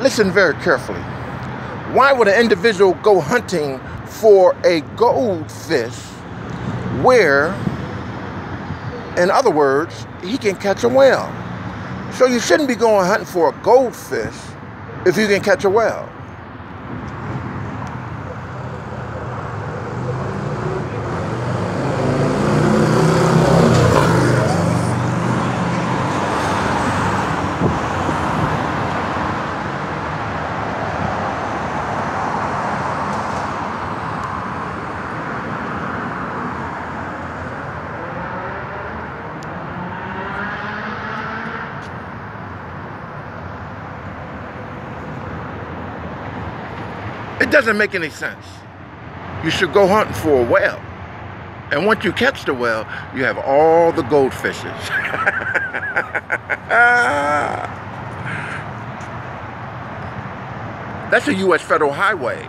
Listen very carefully. Why would an individual go hunting for a goldfish where, in other words, he can catch a whale? So you shouldn't be going hunting for a goldfish if you can catch a whale. It doesn't make any sense. You should go hunting for a whale. And once you catch the whale, you have all the goldfishes. That's a U.S. federal highway.